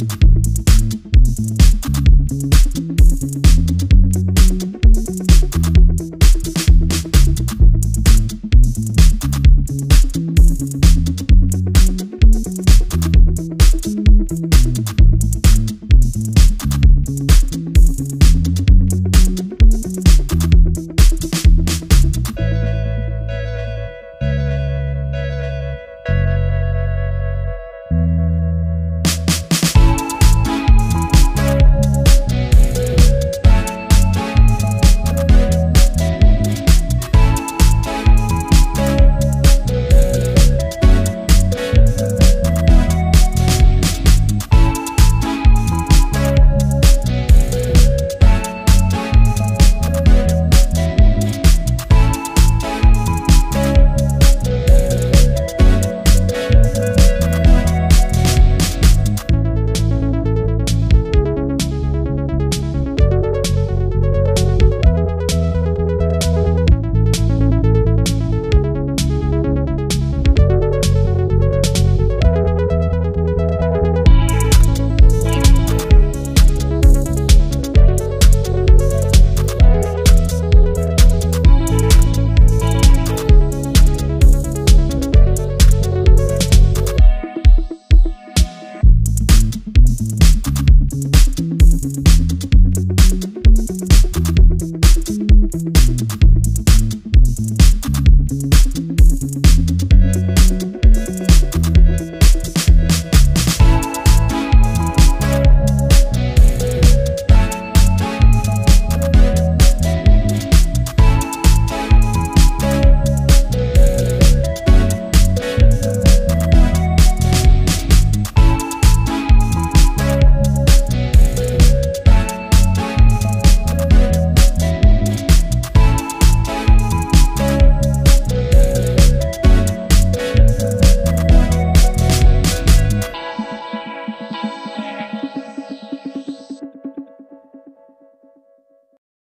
Thank Thank you.